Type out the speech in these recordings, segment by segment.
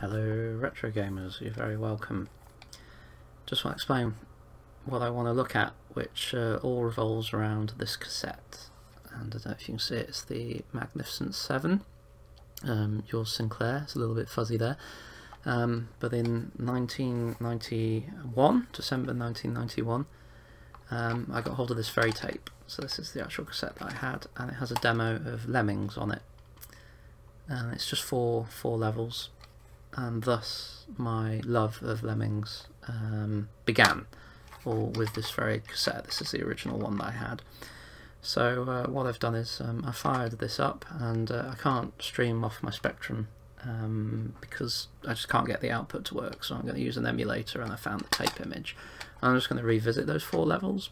Hello retro gamers, you're very welcome. Just want to explain what I want to look at, which uh, all revolves around this cassette. And I don't know if you can see it, it's the Magnificent 7. Um, Your Sinclair, it's a little bit fuzzy there. Um, but in 1991, December 1991, um, I got hold of this fairy tape. So this is the actual cassette that I had, and it has a demo of Lemmings on it. And it's just four four levels, and thus my love of Lemmings um, began, or with this very cassette. This is the original one that I had. So uh, what I've done is um, I fired this up, and uh, I can't stream off my Spectrum um, because I just can't get the output to work. So I'm going to use an emulator, and I found the tape image. I'm just going to revisit those four levels.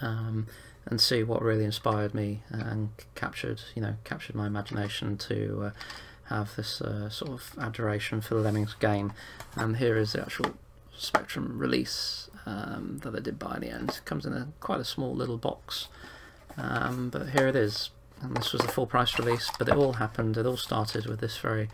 Um, and see what really inspired me and captured, you know, captured my imagination to uh, have this uh, sort of adoration for the Lemmings game. And here is the actual Spectrum release um, that I did in the end. It comes in a quite a small little box, um, but here it is. And this was the full price release, but it all happened, it all started with this very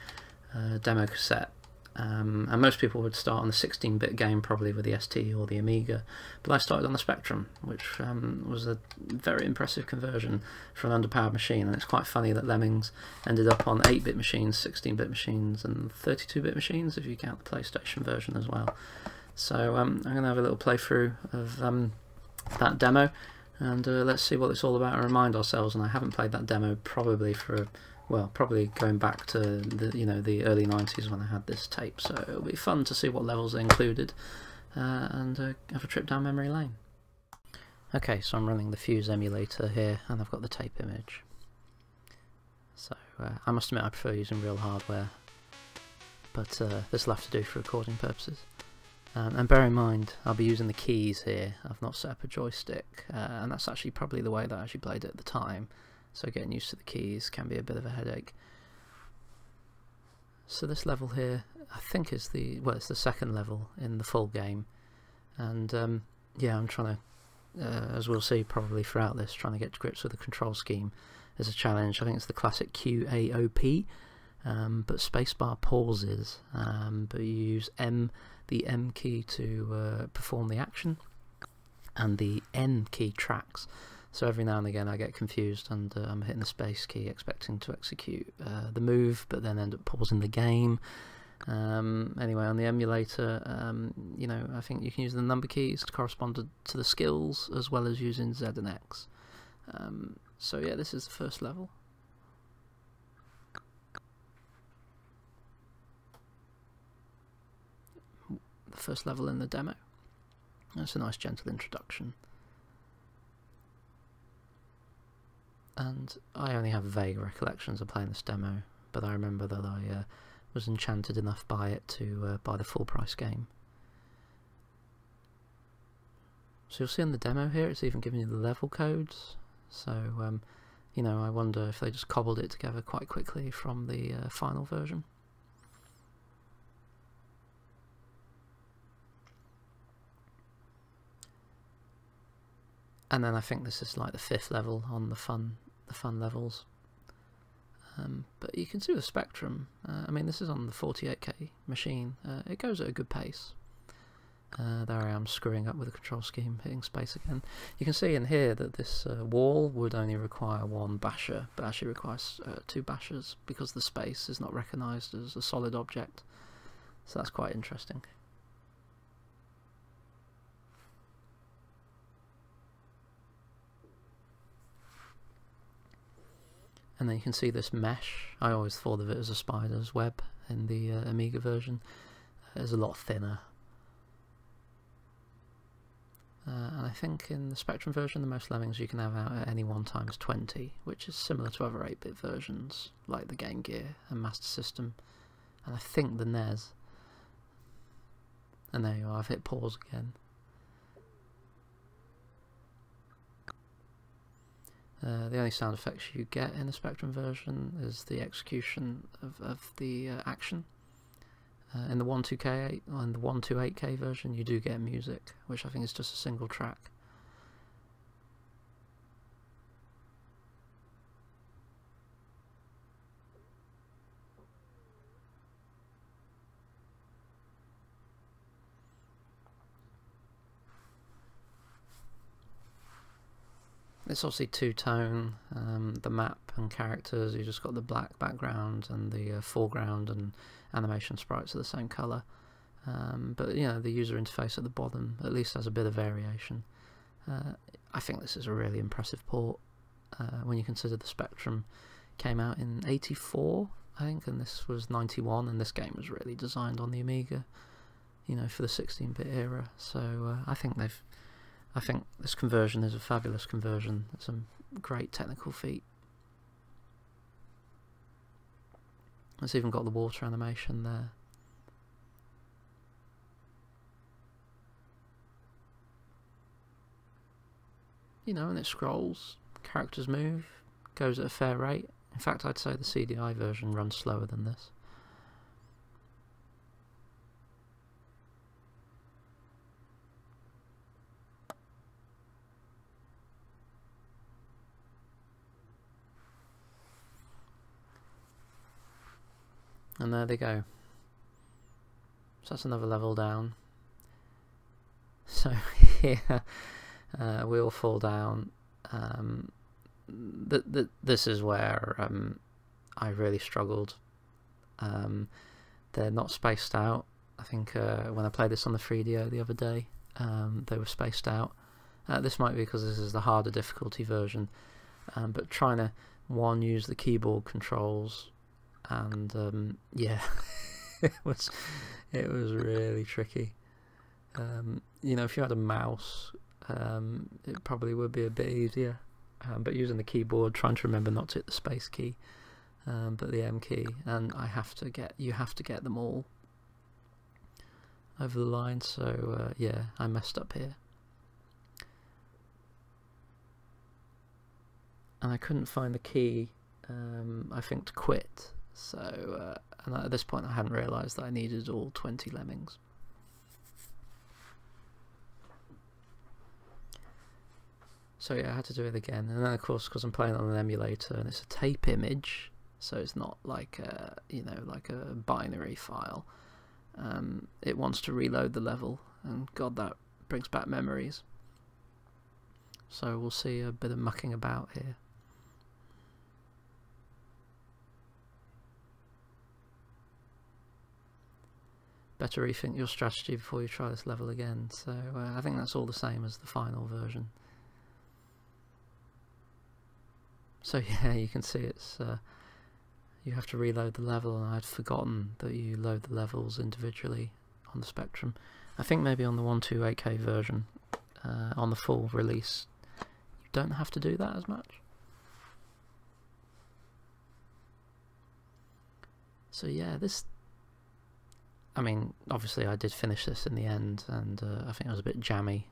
uh, demo cassette um, and most people would start on the 16-bit game probably with the ST or the Amiga, but I started on the Spectrum, which um, was a very impressive conversion for an underpowered machine. And it's quite funny that Lemmings ended up on 8-bit machines, 16-bit machines, and 32-bit machines if you count the PlayStation version as well. So um, I'm going to have a little playthrough of um, that demo, and uh, let's see what it's all about and remind ourselves. And I haven't played that demo probably for well, probably going back to the you know the early '90s when I had this tape. So it'll be fun to see what levels are included uh, and uh, have a trip down memory lane. Okay, so I'm running the Fuse emulator here, and I've got the tape image. So uh, I must admit I prefer using real hardware, but uh, this will have to do for recording purposes. Um, and bear in mind, I'll be using the keys here. I've not set up a joystick, uh, and that's actually probably the way that I actually played it at the time so getting used to the keys can be a bit of a headache. So this level here, I think is the, well it's the second level in the full game, and um, yeah I'm trying to, uh, as we'll see probably throughout this, trying to get to grips with the control scheme as a challenge. I think it's the classic QAOP, um, but spacebar pauses, um, but you use M, the M key to uh, perform the action, and the N key tracks. So every now and again I get confused and uh, I'm hitting the space key expecting to execute uh, the move but then end up pausing the game. Um, anyway, on the emulator, um, you know, I think you can use the number keys to correspond to, the skills as well as using Z and X. Um, so yeah, this is the first level. The first level in the demo. That's a nice gentle introduction. And I only have vague recollections of playing this demo, but I remember that I uh, was enchanted enough by it to uh, buy the full price game. So you'll see on the demo here, it's even giving you the level codes, so um, you know, I wonder if they just cobbled it together quite quickly from the uh, final version. And then I think this is like the fifth level on the fun the fun levels. Um, but you can see the Spectrum, uh, I mean this is on the 48k machine, uh, it goes at a good pace. Uh, there I am screwing up with the control scheme, hitting space again. You can see in here that this uh, wall would only require one basher, but actually requires uh, two bashers because the space is not recognised as a solid object. So that's quite interesting. And then you can see this mesh. I always thought of it as a spider's web in the uh, Amiga version. It's a lot thinner. Uh, and I think in the Spectrum version the most lemmings you can have out at any one time is 20, which is similar to other 8-bit versions like the Game Gear and Master System, and I think the NES. And there you are, I've hit pause again. Uh, the only sound effects you get in the Spectrum version is the execution of, of the uh, action. Uh, in the 12K and the 128K version you do get music, which I think is just a single track. It's obviously two-tone, um, the map and characters, You've just got the black background and the uh, foreground and animation sprites are the same colour. Um, but you know, the user interface at the bottom at least has a bit of variation. Uh, I think this is a really impressive port uh, when you consider the Spectrum came out in 84, I think, and this was 91, and this game was really designed on the Amiga, you know, for the 16-bit era. So uh, I think they've I think this conversion is a fabulous conversion. A great technical feat. It's even got the water animation there. You know, and it scrolls, characters move, goes at a fair rate. In fact, I'd say the CDI version runs slower than this. And there they go. So that's another level down. So here uh, we all fall down. Um, th th this is where um, I really struggled. Um, they're not spaced out. I think uh, when I played this on the 3DO the other day, um, they were spaced out. Uh, this might be because this is the harder difficulty version, um, but trying to one use the keyboard controls and um, yeah, it was it was really tricky. Um, you know, if you had a mouse, um, it probably would be a bit easier. Um, but using the keyboard, trying to remember not to hit the space key, um, but the M key, and I have to get you have to get them all over the line. So uh, yeah, I messed up here. And I couldn't find the key, um, I think, to quit. So, uh, and at this point I hadn't realised that I needed all 20 lemmings. So yeah, I had to do it again, and then of course, because I'm playing on an emulator and it's a tape image, so it's not like a, you know, like a binary file. Um, it wants to reload the level, and God, that brings back memories. So we'll see a bit of mucking about here. Better rethink your strategy before you try this level again. So uh, I think that's all the same as the final version. So yeah, you can see it's uh, you have to reload the level, and I'd forgotten that you load the levels individually on the Spectrum. I think maybe on the 128K version, uh, on the full release, you don't have to do that as much. So yeah, this I mean, obviously I did finish this in the end, and uh, I think it was a bit jammy.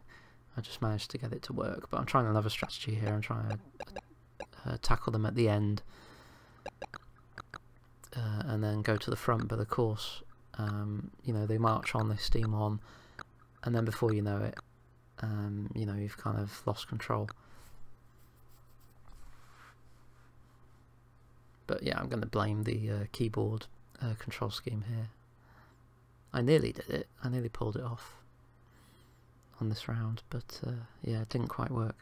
I just managed to get it to work, but I'm trying another strategy here. I'm trying to uh, tackle them at the end, uh, and then go to the front. But of course, um, you know, they march on, they steam on, and then before you know it, um, you know, you've kind of lost control. But yeah, I'm going to blame the uh, keyboard uh, control scheme here. I nearly did it. I nearly pulled it off on this round, but uh, yeah, it didn't quite work.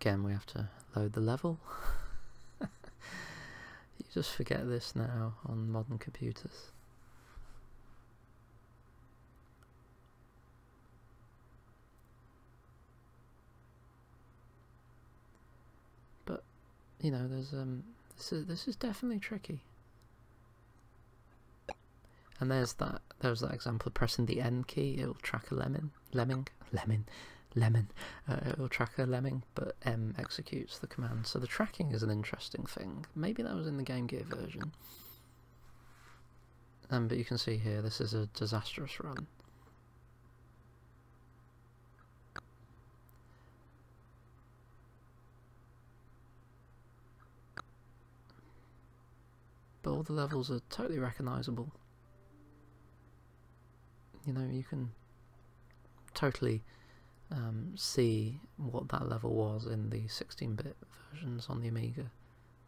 Again, we have to load the level. just forget this now on modern computers. But you know, there's um, this is this is definitely tricky. And there's that there's that example of pressing the N key, it'll track a lemon, lemming, lemon, lemon. Uh, it'll track a lemming, but M executes the command. So the tracking is an interesting thing. Maybe that was in the Game Gear version. Um, but you can see here, this is a disastrous run. But all the levels are totally recognisable. You know, you can totally um, see what that level was in the 16-bit versions on the Amiga.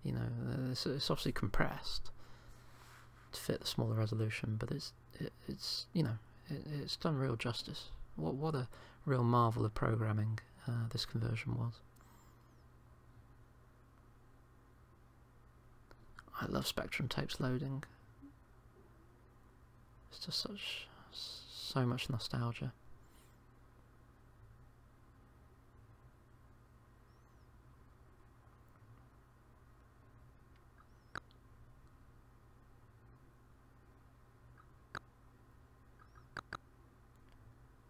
You know, it's, it's, obviously compressed to fit the smaller resolution, but it's it, it's you know it, it's done real justice. What what a real marvel of programming uh, this conversion was. I love Spectrum tapes loading. It's just such so much nostalgia.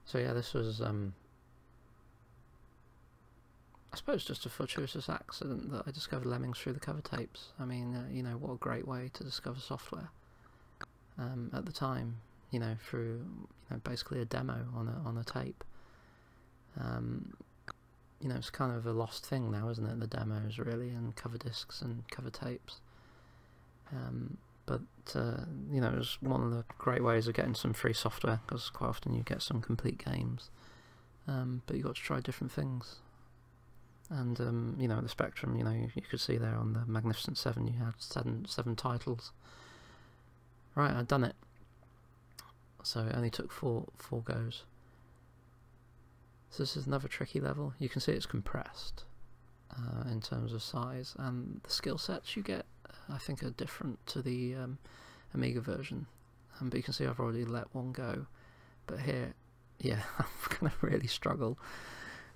So yeah, this was, um, I suppose, just a fortuitous accident that I discovered Lemmings through the cover tapes. I mean, uh, you know, what a great way to discover software um, at the time. You know, through you know basically a demo on a on a tape. Um, you know, it's kind of a lost thing now, isn't it? The demos really, and cover discs and cover tapes. Um, but uh, you know it was one of the great ways of getting some free software because quite often you get some complete games. Um, but you got to try different things. And um, you know the spectrum you know you, could see there on the magnificent seven you had seven seven titles. Right I'd done it. So it only took four four goes. So this is another tricky level. You can see it's compressed uh, in terms of size and the skill sets you get I think are different to the um, Amiga version. Um, but you can see I've already let one go. But here, yeah, I'm going to really struggle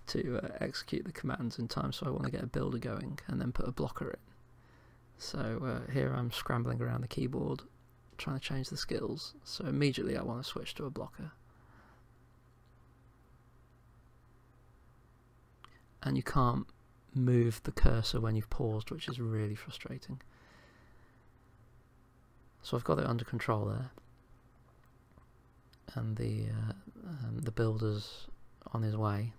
to uh, execute the commands in time, so I want to get a builder going and then put a blocker in. So uh, here I'm scrambling around the keyboard trying to change the skills, so immediately I want to switch to a blocker. And you can't move the cursor when you've paused, which is really frustrating. So I've got it under control there. And the uh, um, the builder's on his way.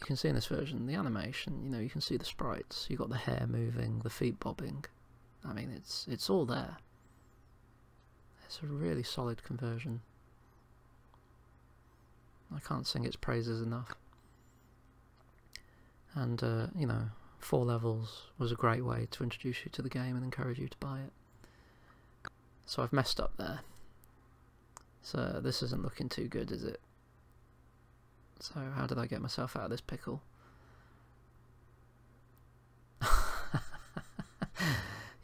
You can see in this version the animation, you know, you can see the sprites. You've got the hair moving, the feet bobbing. I mean, it's it's all there. It's a really solid conversion. I can't sing its praises enough. And, uh, you know, four levels was a great way to introduce you to the game and encourage you to buy it. So I've messed up there. So this isn't looking too good, is it? So how did I get myself out of this pickle?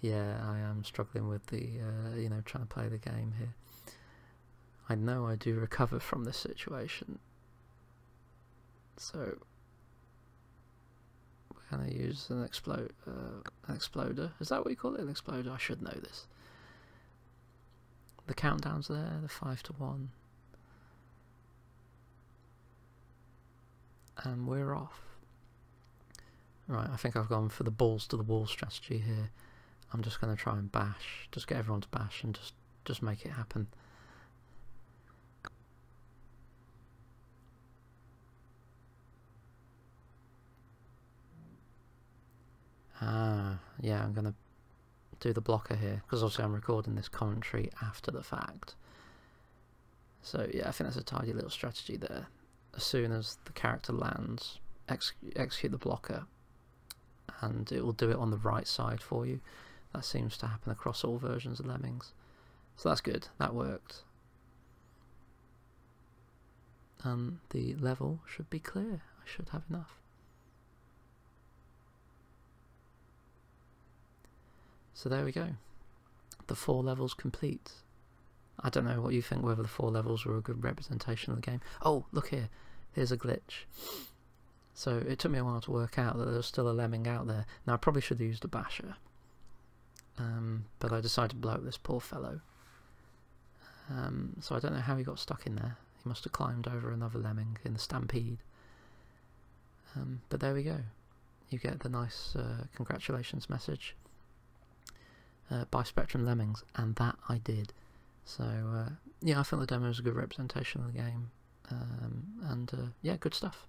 yeah, I am struggling with the, uh, you know, trying to play the game here. I know I do recover from this situation. So can I use an explode uh, an exploder? Is that what you call it? An exploder? I should know this. The countdown's there, the five to one. And we're off. Right, I think I've gone for the balls to the wall strategy here. I'm just going to try and bash, just get everyone to bash and just, just make it happen. Yeah, I'm going to do the blocker here, because obviously I'm recording this commentary after the fact. So yeah, I think that's a tidy little strategy there. As soon as the character lands, ex execute the blocker, and it will do it on the right side for you. That seems to happen across all versions of Lemmings. So that's good, that worked. And the level should be clear, I should have enough. So there we go. The four levels complete. I don't know what you think, whether the four levels were a good representation of the game. Oh, look here. Here's a glitch. So it took me a while to work out that there was still a lemming out there. Now I probably should have used a basher. Um, but I decided to blow up this poor fellow. Um, so I don't know how he got stuck in there. He must have climbed over another lemming in the stampede. Um, but there we go. You get the nice uh, congratulations message uh, by Spectrum Lemmings, and that I did. So uh, yeah, I thought the demo was a good representation of the game, um, and uh, yeah, good stuff.